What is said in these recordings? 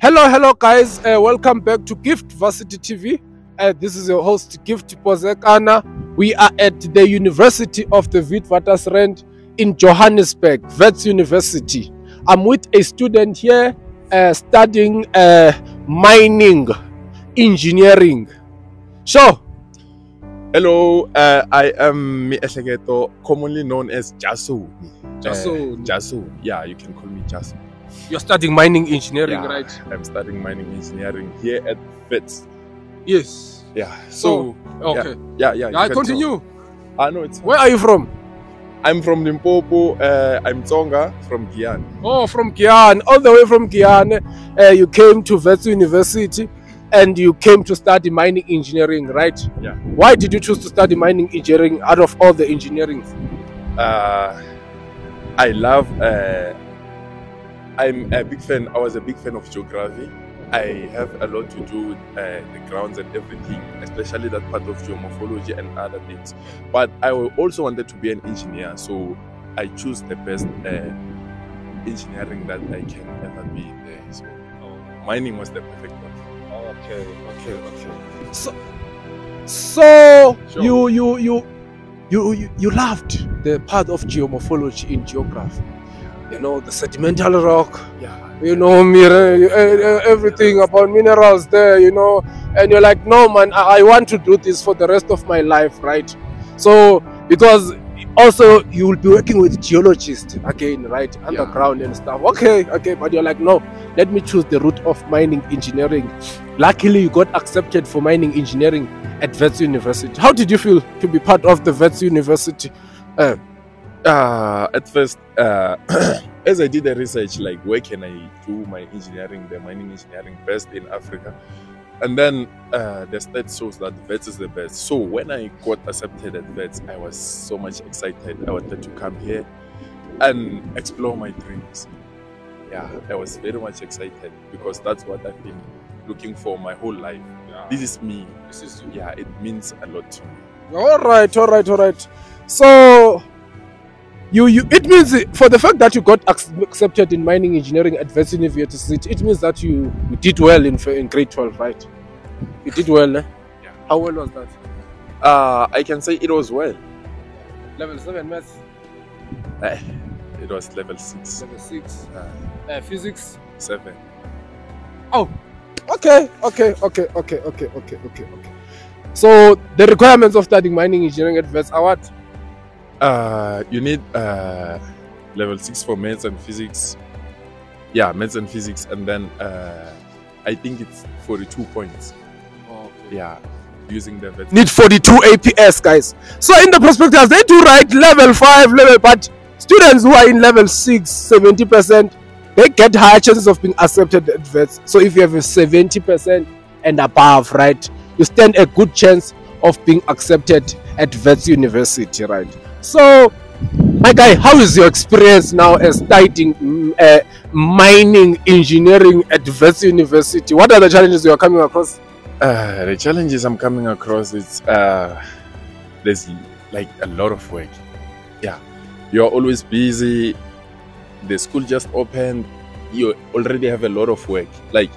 Hello, hello, guys. Uh, welcome back to Gift Varsity TV. Uh, this is your host, Gift Pozekana. We are at the University of the Witwatersrand in Johannesburg, Wits University. I'm with a student here uh, studying uh, mining engineering. Sure. Hello, uh, I am commonly known as Jasu. Jasu. Uh, Jasu. Yeah, you can call me Jasu. You're studying mining engineering, Yeah. right? I'm studying mining engineering here at Wits. Yes. Yeah. So, Okay. yeah, yeah. you I continue. talk. Ah, no, it's. Where are you from? I'm from Limpopo. Uh, I'm Tsonga from Giyani. Oh, from Giyani, all the way from Giyani. Uh, you came to Wits University and you came to study mining engineering, right? Yeah. Why did you choose to study mining engineering out of all the engineering? Uh, I love. Uh, I'm a big fan. I was a big fan of geography. I have a lot to do with uh, the grounds and everything, especially that part of geomorphology and other things. But I also wanted to be an engineer, so I choose the best uh, engineering that I can ever be there. So mining was the perfect one. Okay, okay, okay. So, so Sure. you, you, you, you, you, you loved the part of geomorphology in geography. You know, the sedimental rock, Yeah. you know, uh, uh, everything about minerals there, you know, and you're like, no, man, I, want to do this for the rest of my life, right? So, because also you will be working with geologists again, right? Underground and stuff. Okay, okay, but you're like, no, let me choose the route of mining engineering. Luckily, you got accepted for mining engineering at Wits University. How did you feel to be part of the Wits University? Uh, uh, at first, uh, as I did the research, like where can I do my engineering, the mining engineering best in Africa, and then uh, the stat shows that Wits is the best. So when I got accepted at Wits, I was so much excited. I wanted to come here and explore my dreams. Yeah, I was very much excited because that's what I've been looking for my whole life. This is me. this is Yeah, it means a lot to me. All right, all right, all right. So, you, you, it means for the fact that you got accepted in mining engineering at Wits University, it means that you, you did well in, in grade 12, right? You did well, eh? Yeah. How well was that? Uh, I can say it was well. Level 7 maths, Eh, it was level six, level 6, uh, uh, physics. seven. Oh, Okay, okay, okay, okay, okay, okay, okay, okay. So, the requirements of studying mining engineering at Wits are what? Uh, you need uh, level six for maths and physics. Yeah, maths and physics, and then uh, I think it's forty-two points. Yeah, using the vet. need 42 APS, guys. So in the prospectus, they do write level 5, level, but students who are in level 6, 70%, they get higher chances of being accepted at Wits. So if you have a 70% and above, right, you stand a good chance of being accepted at Wits University, right? So, my guy, how is your experience now as studying uh, mining engineering at Wits University? What are the challenges you are coming across? Uh, the challenges I'm coming across is uh, there's like a lot of work. Yeah, you're always busy. The school just opened. You already have a lot of work. Like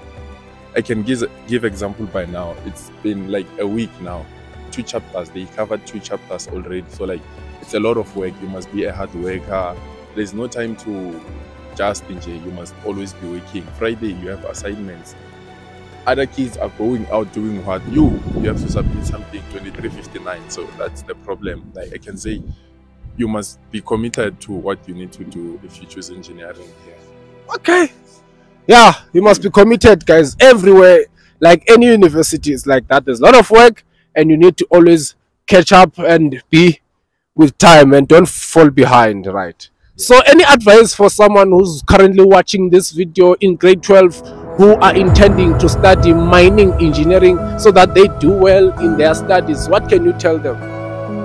I can give give example by now. It's been like a week now. Two chapters. They covered two chapters already. So like it's a lot of work. You must be a hard worker. There's no time to just enjoy. You must always be working. Friday you have assignments other kids are going out doing what you you have to submit something 2359 so that's the problem like i can say you must be committed to what you need to do if you choose engineering here Okay. Yeah, you must be committed, guys. Everywhere, like any university, is like that. There's a lot of work, and you need to always catch up and be with time and don't fall behind, right? So, any advice for someone who's currently watching this video in grade 12 who are intending to study mining engineering so that they do well in their studies? What can you tell them?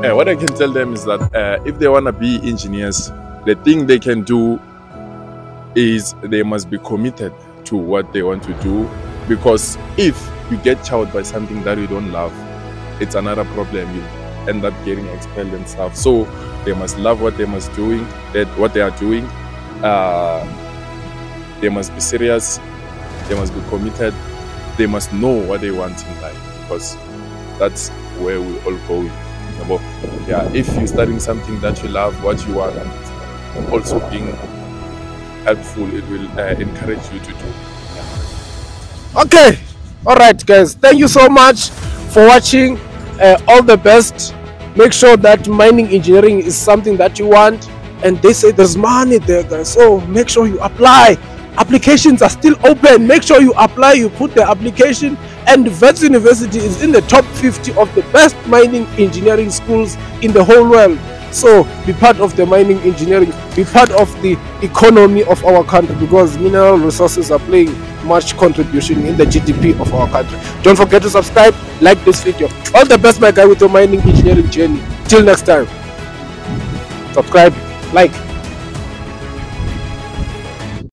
Uh, what i can tell them is that uh, if they want to be engineers the thing they can do is they must be committed to what they want to do because if you get chowed by something that you don't love it's another problem you end up getting expelled and stuff so they must love what they must doing that what they are doing uh, they must be serious they must be committed, they must know what they want in life because that's where we all go. Yeah, if you're studying something that you love, what you want, and also being helpful, it will uh, encourage you to do. Yeah. Okay, all right, guys. Thank you so much for watching. Uh, all the best. Make sure that mining engineering is something that you want, and they say there's money there, guys. So make sure you apply. Applications are still open. Make sure you apply. You put the application, and Wits University is in the top 50 of the best mining engineering schools in the whole world. So be part of the mining engineering, be part of the economy of our country because mineral resources are playing much contribution in the GDP of our country. Don't forget to subscribe, like this video. All the best my guy with your mining engineering journey. Till next time. Subscribe, like.